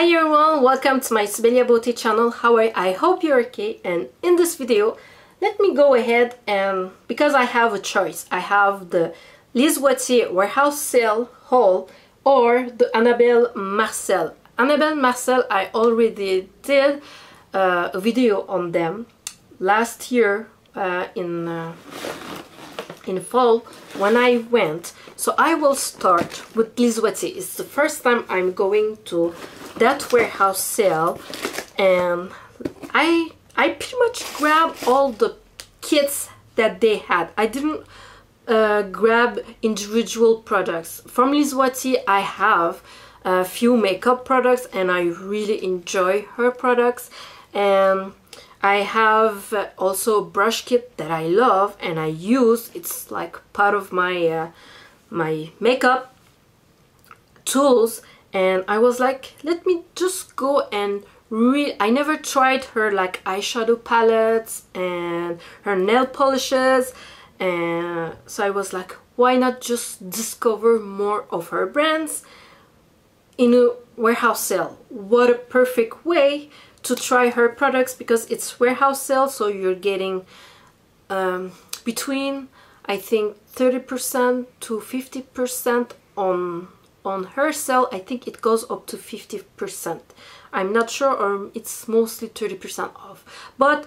Hi everyone, welcome to my Subelia Beauty channel. How are you? I hope you're okay and in this video let me go ahead and because I have a choice I have the Lise Watier warehouse sale haul or the Annabelle Marcelle. Annabelle Marcelle I already did uh, a video on them last year uh, in uh, in fall when I went so I will start with Watier. It's the first time I'm going to that warehouse sale and I I pretty much grabbed all the kits that they had. I didn't uh, grab individual products. From Lise Watier I have a few makeup products and I really enjoy her products and I have also a brush kit that I love and I use. It's like part of my uh, my makeup tools. And I was like let me just go and read I never tried her like eyeshadow palettes and her nail polishes. And so I was like why not just discover more of her brands in a warehouse sale? What a perfect way to try her products because it's warehouse sale so you're getting um, between I think 30% to 50% on on her sale. I think it goes up to 50% I'm not sure or it's mostly 30% off. But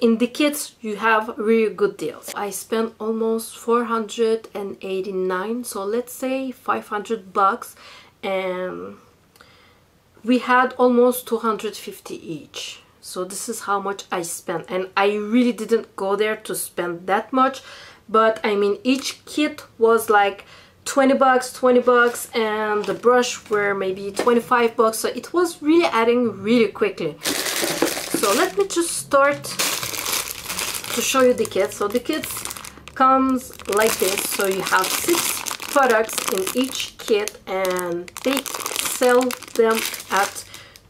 in the kits you have really good deals. I spent almost 489 so let's say 500 bucks and we had almost 250 each. So this is how much I spent. And I really didn't go there to spend that much. But I mean each kit was like 20 bucks 20 bucks. And the brush were maybe 25 bucks. So it was really adding really quickly. So let me just start to show you the kit. So the kit comes like this. So you have six products in each kit. And they sell them at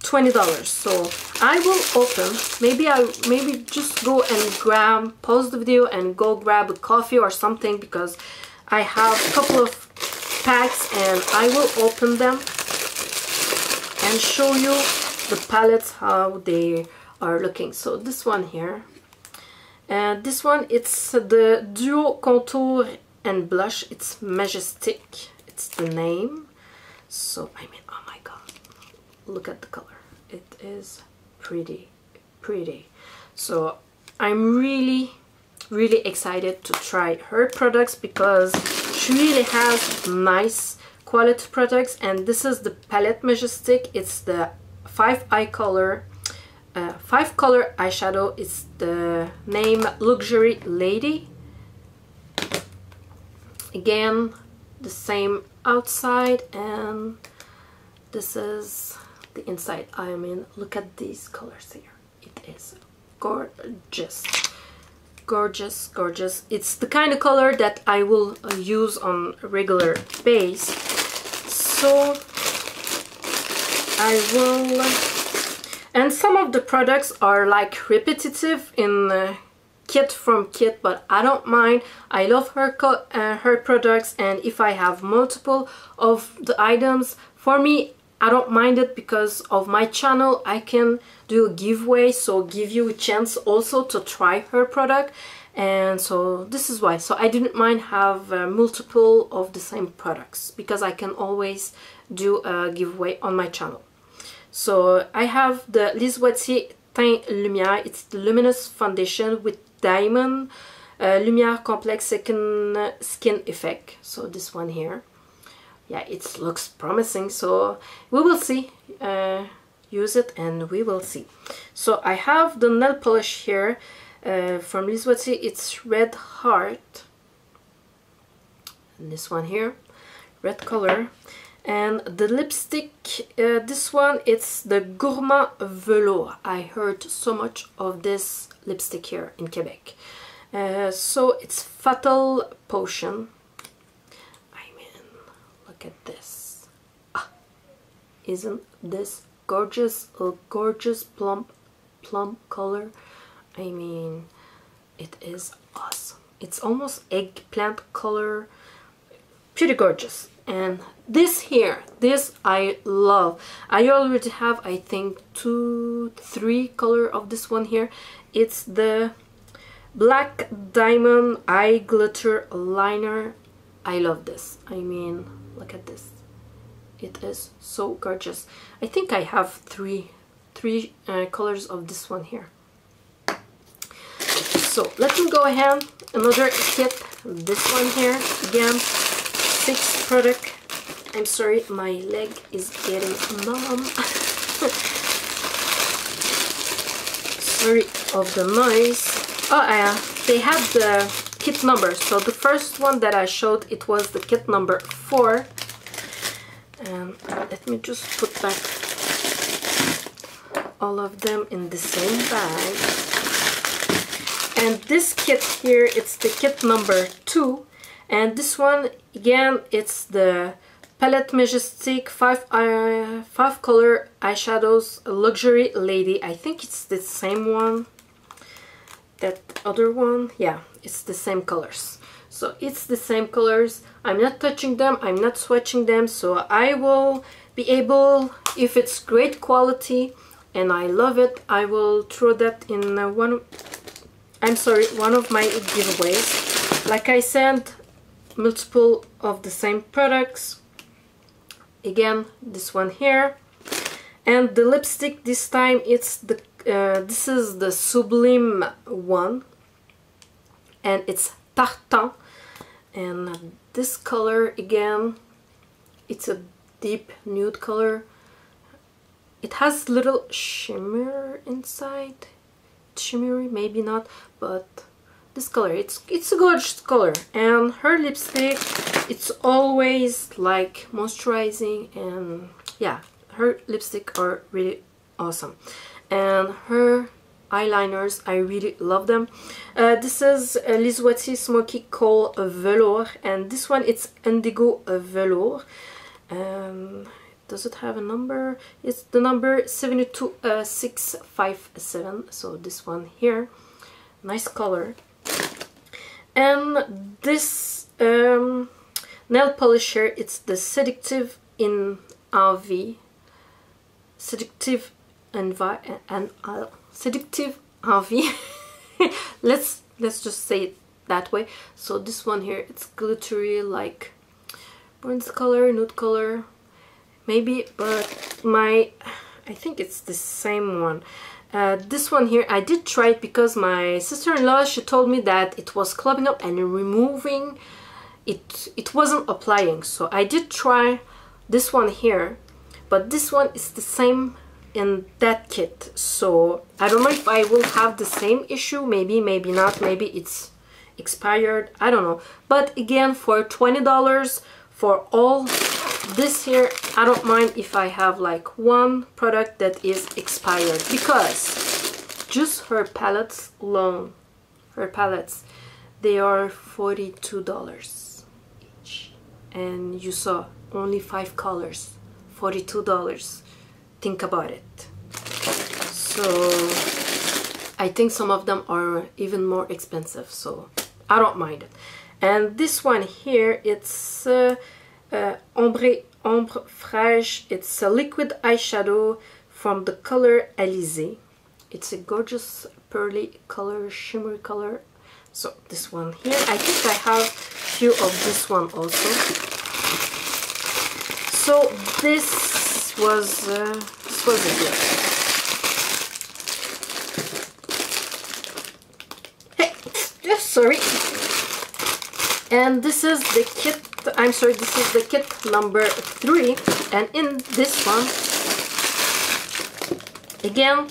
$20 so I will open maybe I maybe just go and grab pause the video and go grab a coffee or something because I have a couple of packs and I will open them and show you the palettes how they are looking. So this one here and this one it's the duo contour and blush. It's majestic. It's the name. So I mean look at the color. It is pretty pretty. So I'm really really excited to try her products because she really has nice quality products. And this is the palette majestic. It's the five eye color uh, five color eyeshadow. It's the name luxury lady. Again the same outside. And this is the inside. I mean look at these colors here. It is gorgeous. Gorgeous gorgeous. It's the kind of color that I will uh, use on regular base. So I will and some of the products are like repetitive in uh, kit from kit but I don't mind. I love her uh, her products and if I have multiple of the items for me I don't mind it because of my channel. I can do a giveaway so give you a chance also to try her product. And so this is why. So I didn't mind have uh, multiple of the same products because I can always do a giveaway on my channel. So I have the Lise Watier Teint Lumière. It's the luminous foundation with diamond uh, Lumière Complex Second Skin Effect. So this one here yeah it looks promising so we will see. Uh, use it and we will see. So I have the nail polish here uh, from Lise Watier it's red heart. And this one here red color. And the lipstick uh, this one it's the Gourmand Velours. I heard so much of this lipstick here in Quebec. Uh, so it's Fatal Potion look at this. Ah, isn't this gorgeous? A gorgeous plump, plum color. I mean, it is awesome. It's almost eggplant color. Pretty gorgeous. and this here this I love I already have I think two three color of this one here it's the black diamond eye glitter liner I love this I mean look at this. It is so gorgeous. I think I have three three uh, colors of this one here. So let me go ahead. Another kit this one here again. Six product. I'm sorry my leg is getting numb. Sorry of the noise. Oh yeah. They have the kit number so the first one that I showed it was the kit number four. And let me just put back all of them in the same bag. And this kit here it's the kit number two. And this one again it's the Palette Majestic 5 uh, five color eyeshadows luxury lady. I think it's the same one that other one yeah it's the same colors. So it's the same colors. I'm not touching them. I'm not swatching them. So I will be able if it's great quality and I love it I will throw that in uh, one I'm sorry one of my giveaways. Like I said multiple of the same products. Again this one here. And the lipstick this time it's the uh, this is the Sublime one and it's Tartan. And this color again it's a deep nude color. It has little shimmer inside. Shimmery maybe not but this color it's it's a gorgeous color. And her lipstick it's always like moisturizing and yeah her lipstick are really awesome and her eyeliners I really love them. Uh, this is uh, Lise Smoky Kohl Velour and this one it's Indigo Velour. Um, does it have a number? It's the number 72657 uh, so this one here. Nice color. And this um, nail polisher it's the seductive in RV seductive and and uh, seductive RV let's let's just say it that way. So this one here it's glittery like bronze color nude color. Maybe but my I think it's the same one. Uh, this one here I did try it because my sister-in-law she told me that it was clubbing up and removing. It it wasn't applying. So I did try this one here but this one is the same in that kit. So I don't know if I will have the same issue. Maybe maybe not. Maybe it's expired. I don't know. But again for $20 for all this here I don't mind if I have like one product that is expired. Because just her palettes alone her palettes they are $42 each. And you saw only five colors $42 think about it. So I think some of them are even more expensive so I don't mind it. And this one here it's uh, uh, ombre ombre fraîche it's a liquid eyeshadow from the color Alizé. It's a gorgeous pearly color shimmery color. So this one here I think I have few of this one also. So this was uh, this was hey just sorry. And this is the kit I'm sorry this is the kit number three. And in this one again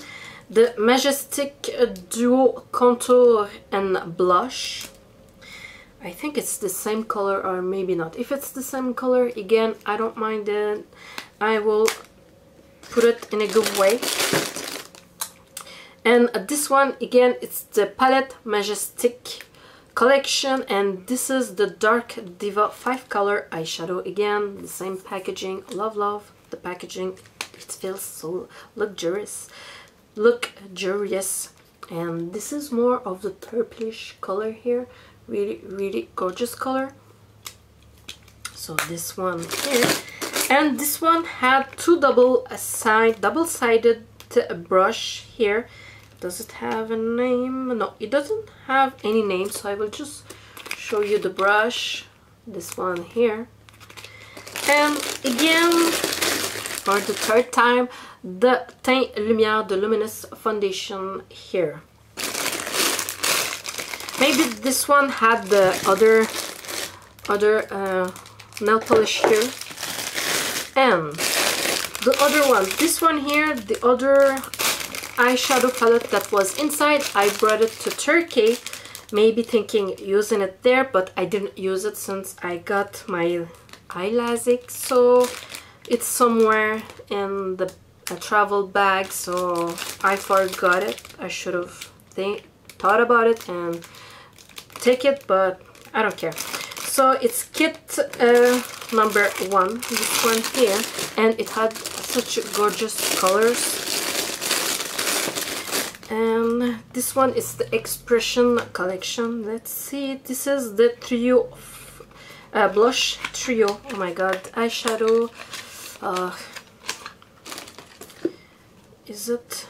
the Majestic Duo Contour and Blush. I think it's the same color or maybe not. If it's the same color again I don't mind it I will put it in a good way. And this one again it's the Palette Majestic collection and this is the dark diva five color eyeshadow. Again the same packaging. Love love the packaging. It feels so luxurious luxurious. And this is more of the purplish color here. Really really gorgeous color. So this one here and this one had two double side double-sided brush here. Does it have a name? No it doesn't have any name so I will just show you the brush this one here. And again for the third time the Teint Lumière de Luminous foundation here. Maybe this one had the other other uh, nail polish here and the other one. This one here the other eyeshadow palette that was inside I brought it to Turkey maybe thinking using it there but I didn't use it since I got my eye so it's somewhere in the travel bag so I forgot it. I should have thought about it and take it but I don't care so it's kit uh, number one this one here and it had such gorgeous colors. And this one is the expression collection. Let's see this is the trio uh, blush trio. Oh my god eyeshadow uh, is it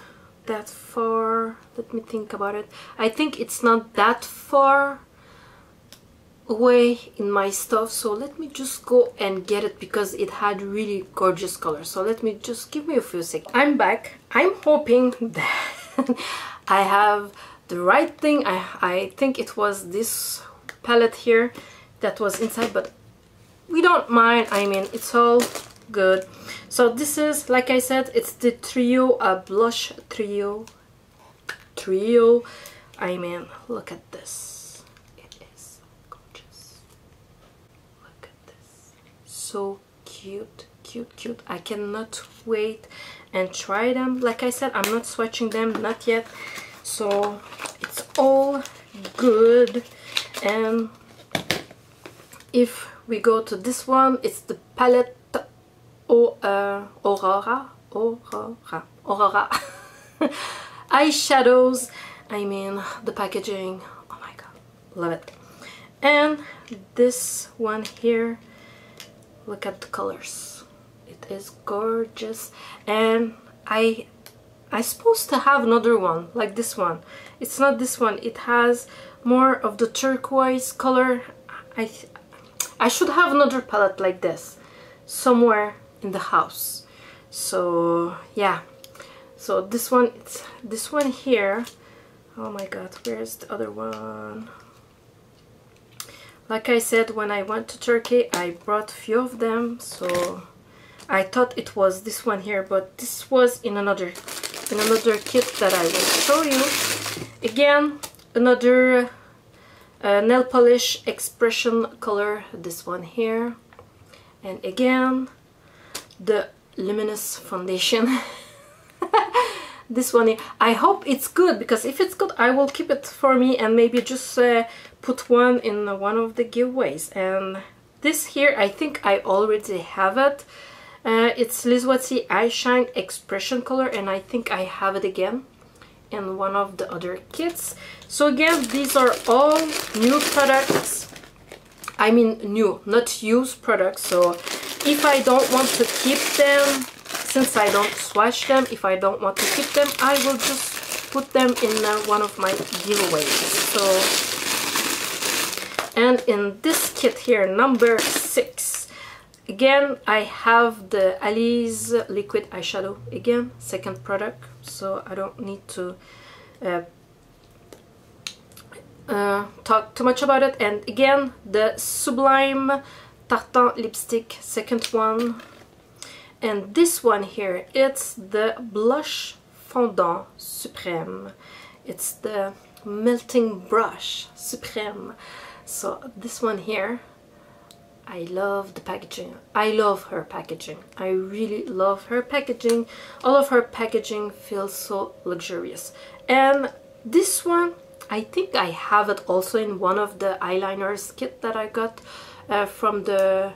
that far? Let me think about it. I think it's not that far away in my stuff so let me just go and get it because it had really gorgeous colors. So let me just give me a few seconds i'm back. I'm hoping that i have the right thing. I i think it was this palette here that was inside but we don't mind. I mean it's all good. So this is like i said it's the trio a blush trio trio. I mean look at this so cute cute cute. I cannot wait and try them. Like I said I'm not swatching them not yet. So it's all good. And if we go to this one it's the palette o uh, Aurora Aurora Aurora. Eyeshadows. I mean the packaging. Oh my god. Love it. And this one here look at the colors. It is gorgeous. And I I supposed to have another one like this one. It's not this one. It has more of the turquoise color. I I should have another palette like this somewhere in the house. So yeah. So this one it's this one here. Oh my god where's the other one like I said, when I went to Turkey, I brought a few of them, so I thought it was this one here, but this was in another in another kit that I will show you. Again, another uh, nail polish expression color, this one here. And again, the luminous foundation. this one I hope it's good because if it's good I will keep it for me and maybe just uh, put one in one of the giveaways. And this here I think I already have it. Uh, it's Lise Watier Eye Shine Expression Color and I think I have it again in one of the other kits. So again these are all new products. I mean new not used products. So if I don't want to keep them since I don't swatch them if I don't want to keep them I will just put them in uh, one of my giveaways. So and in this kit here number six again I have the Alize liquid eyeshadow. Again second product so I don't need to uh, uh, talk too much about it. And again the Sublime Tartan lipstick second one. And this one here it's the blush fondant supreme it's the melting brush supreme so this one here I love the packaging I love her packaging I really love her packaging all of her packaging feels so luxurious and this one I think I have it also in one of the eyeliners kit that I got uh, from the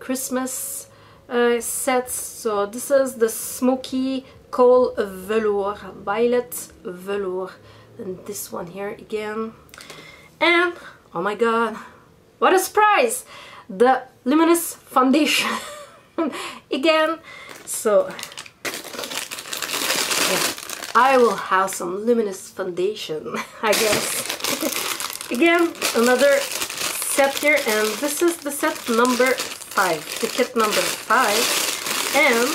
Christmas uh, sets. So this is the Smoky Kohl Velour, Violet Velour. And this one here again. And, oh my god, what a surprise! the luminous foundation. Again. So yeah. I will have some luminous foundation I guess. Again another set here and this is the set number five. The kit number five. And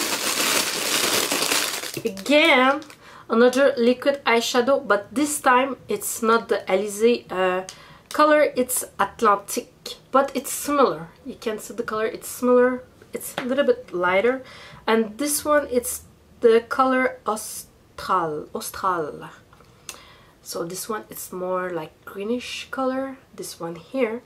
again another liquid eyeshadow but this time it's not the Alizé uh, color it's Atlantic but it's similar. You can see the color it's similar. It's a little bit lighter. And this one it's the color Austral Austral. So this one it's more like greenish color this one here.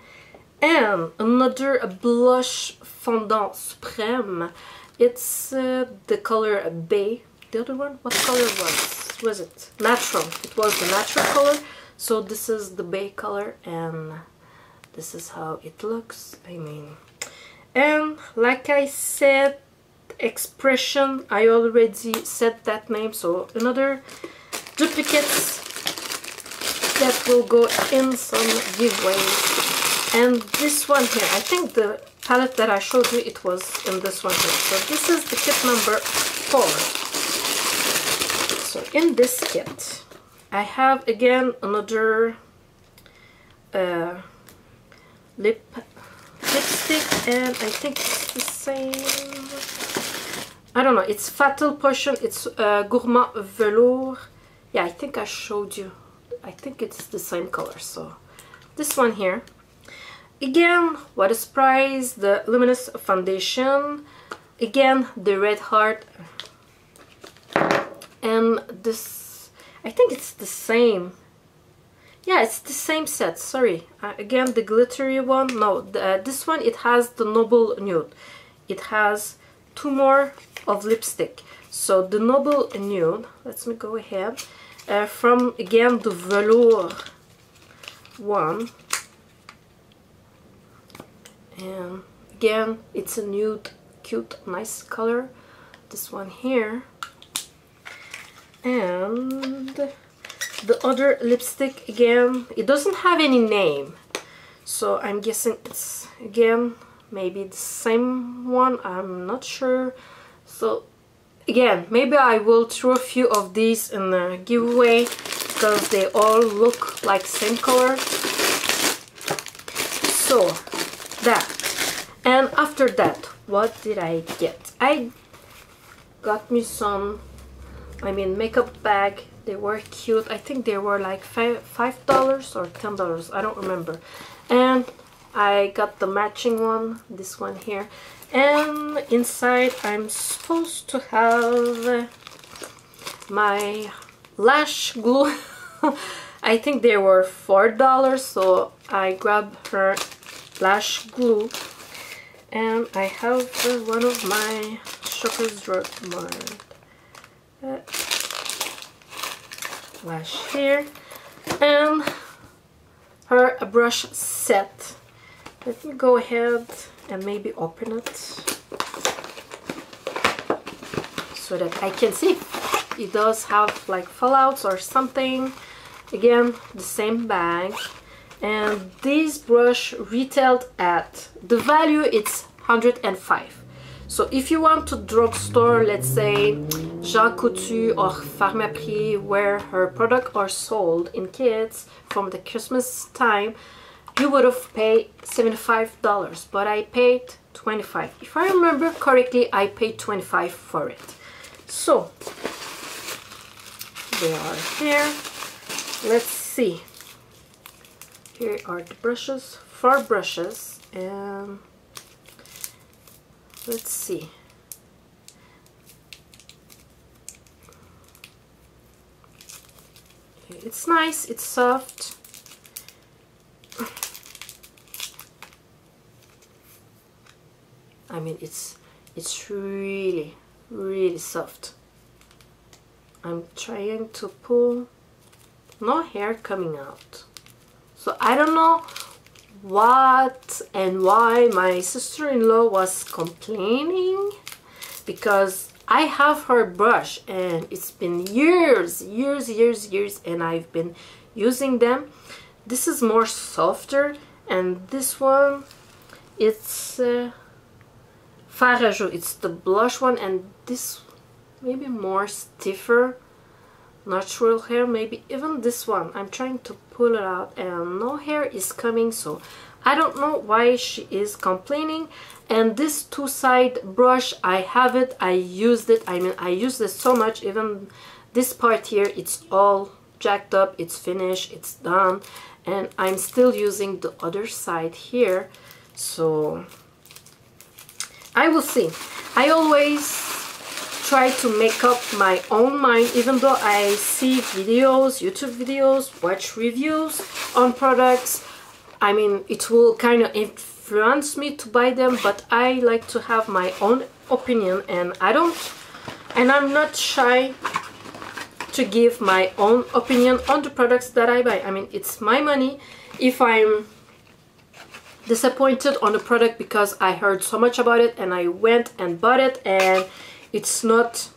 And another blush fondant supreme it's uh, the color Bay. The other one what color was was it? Natural. It was the natural color so this is the bay color and this is how it looks I mean. And like I said expression I already said that name so another duplicates that will go in some giveaways and this one here I think the palette that I showed you it was in this one here. So this is the kit number four. So in this kit I have again another uh, lip lipstick and I think it's the same. I don't know it's Fatal Potion it's uh, Gourmand Velour yeah I think I showed you. I think it's the same color so this one here. Again what a surprise the luminous foundation. Again the red heart. And this I think it's the same. Yeah it's the same set. Sorry. Uh, again the glittery one. No the, uh, this one it has the noble nude. It has two more of lipstick. So the noble nude let me go ahead. Uh, from again the velour one. And again it's a nude cute nice color. This one here and the other lipstick again it doesn't have any name. So I'm guessing it's again maybe the same one I'm not sure. So again maybe I will throw a few of these in the giveaway because they all look like same color. So that. And after that what did I get? I got me some I mean makeup bag they were cute. I think they were like five dollars or ten dollars. I don't remember. And I got the matching one this one here. And inside I'm supposed to have my lash glue. I think they were four dollars so I grabbed her lash glue. And I have one of my Shoppers Drug Mart lash here and her brush set. Let me go ahead and maybe open it so that I can see. It does have like fallouts or something. Again the same bag. And this brush retailed at the value it's 105 so if you want to drugstore, let's say Jean Coutu or Pharmaprix where her products are sold in kits from the Christmas time, you would have paid $75, but I paid 25 If I remember correctly, I paid 25 for it. So, they are here. Let's see. Here are the brushes, four brushes, and let's see. It's nice it's soft. I mean it's it's really really soft. I'm trying to pull no hair coming out. So I don't know what and why my sister-in-law was complaining because I have her brush and it's been years years years years and I've been using them. This is more softer and this one it's uh, Farajou it's the blush one and this maybe more stiffer natural hair maybe even this one. I'm trying to pull it out and no hair is coming so I don't know why she is complaining. And this two side brush I have it I used it. I mean I used it so much even this part here it's all jacked up it's finished it's done. And I'm still using the other side here so I will see. I always try to make up my own mind even though I see videos YouTube videos watch reviews on products I mean it will kind of influence me to buy them but I like to have my own opinion and I don't and I'm not shy to give my own opinion on the products that I buy. I mean, it's my money. If I'm disappointed on the product because I heard so much about it and I went and bought it and it's not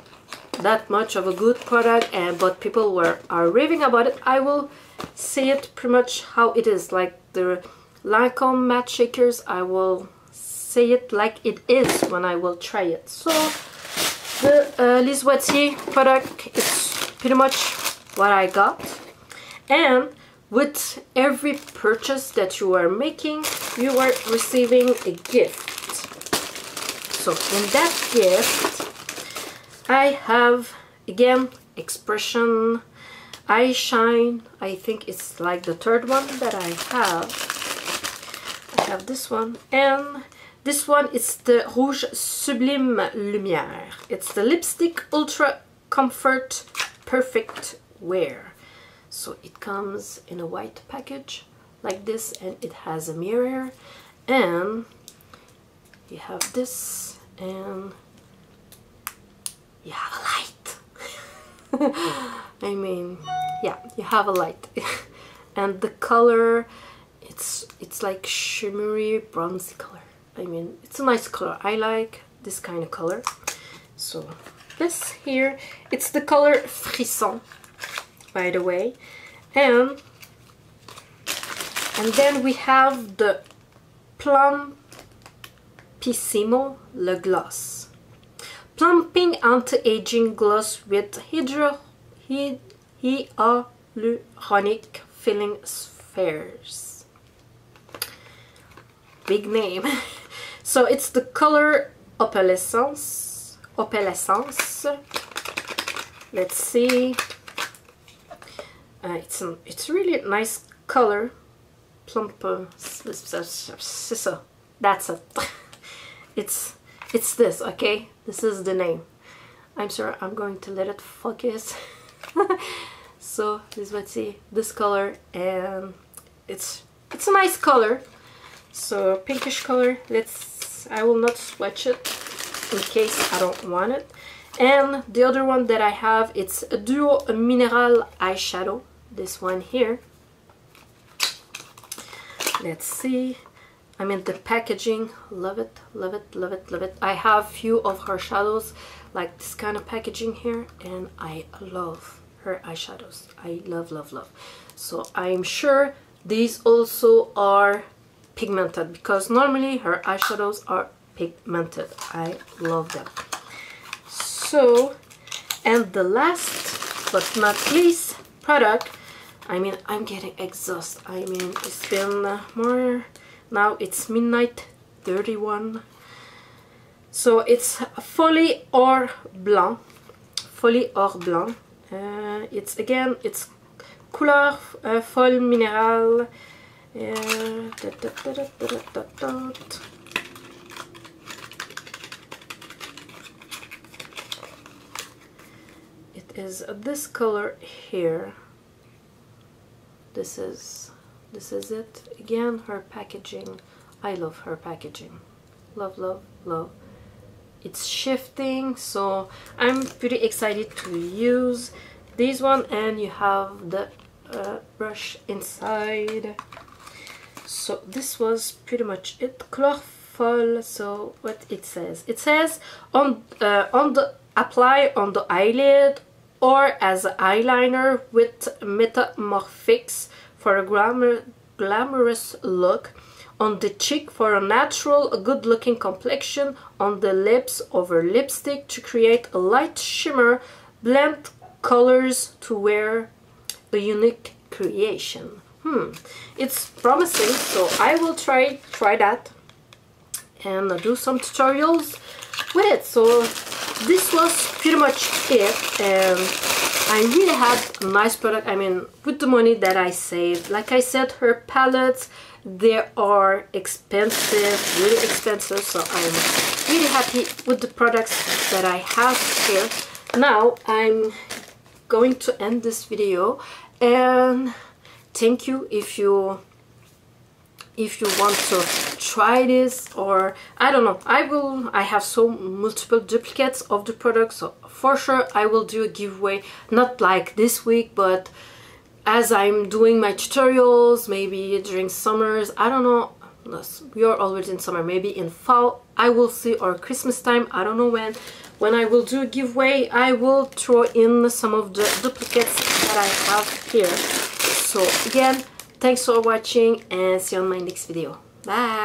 that much of a good product and but people were are raving about it. I will say it pretty much how it is. Like the Lancome matte shakers I will say it like it is when I will try it. So the uh, Lise Watier product it's pretty much what I got. And with every purchase that you are making you are receiving a gift. So in that gift I have again expression eye shine I think it's like the third one that I have. I have this one and this one is the Rouge Sublime Lumière. It's the lipstick ultra comfort perfect wear. So it comes in a white package like this and it has a mirror and you have this and you have a light. I mean yeah you have a light. And the color it's it's like shimmery bronzy color. I mean it's a nice color. I like this kind of color. So this here it's the color frisson by the way. And and then we have the plum Pissimo Le Gloss plumping anti-aging gloss with hydro hyaluronic filling spheres. Big name. So it's the color opalescence opalescence. Let's see. Uh, it's a, it's really a nice color. Plump that's it. It's it's this okay this is the name I'm sorry I'm going to let it focus so this let's see this color and it's it's a nice color so pinkish color let's I will not swatch it in case I don't want it. And the other one that I have, it's a Duo Mineral Eyeshadow. This one here. Let's see. I mean the packaging, love it, love it, love it, love it. I have few of her shadows like this kind of packaging here and I love her eyeshadows. I love, love, love. So I'm sure these also are pigmented because normally her eyeshadows are pigmented I love them so and the last but not least product I mean I'm getting exhausted I mean it's been more now it's midnight 31 so it's Folie or Blanc. Folie or Blanc. Uh, it's again it's couleur uh, folle uh, is this color here. This is this is it. Again her packaging. I love her packaging. Love love love. It's shifting so I'm pretty excited to use this one. And you have the uh, brush inside. So this was pretty much it. Chlorfol so what it says? It says on uh, on the apply on the eyelid or as eyeliner with Metamorphics for a glamour, glamorous look. on the cheek for a natural, good looking complexion, on the lips over lipstick to create a light shimmer, blend colors to wear a unique creation. Hmm, it's promising, so I will try try that and do some tutorials with it. So this was pretty much it and I really had nice product. I mean, with the money that I saved, like I said, her palettes, they are expensive, really expensive. So I'm really happy with the products that I have here. Now I'm going to end this video and thank you if you if you want to try this or I don't know. I will I have so multiple duplicates of the product so for sure I will do a giveaway. Not like this week but as I'm doing my tutorials maybe during summers I don't know. We are already in summer. Maybe in fall I will see or Christmas time I don't know when. When I will do a giveaway I will throw in some of the duplicates that I have here. So again Thanks for watching and see you on my next video. Bye!